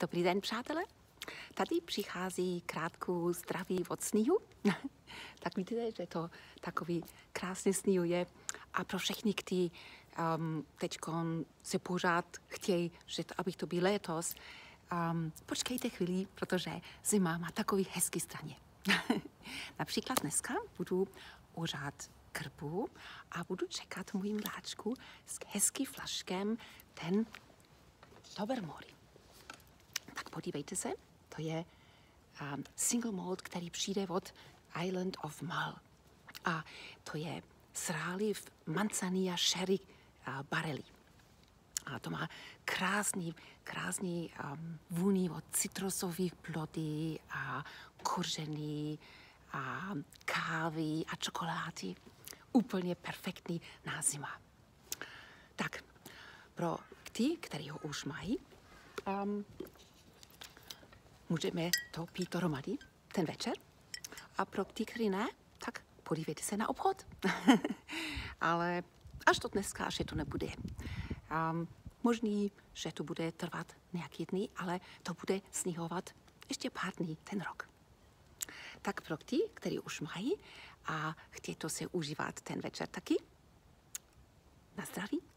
Dobrý den, přátelé. Tady přichází krátkou zdraví od sníhu. tak vidíte, že to takový krásný sníh je. A pro všechny, kteří um, teď se pořád chtějí, že to, abych to byl letos, um, počkejte chvíli, protože zima má takový hezký straně. Například dneska budu ořát krbu a budu čekat můj mláčku s hezkým flaškem ten Tobermory. Podívejte se, to je um, single malt, který přijde od Island of Mull. A to je sráli v manzanilla sherry uh, barely. A to má krásný, krásný um, vůni od citrusových plody a koření a kávy a čokolády. Úplně perfektní na zima. Tak, pro ty, kteří ho už mají, um, můžeme to pít dohromady ten večer. A pro ty, kteří ne, tak podívejte se na obchod. Ale až to dneska, že to nebude. Um, možný, že to bude trvat nějaký dny, ale to bude snihovat ještě pár dní ten rok. Tak pro ty, kteří už mají a chtějí to se užívat ten večer taky, na zdraví.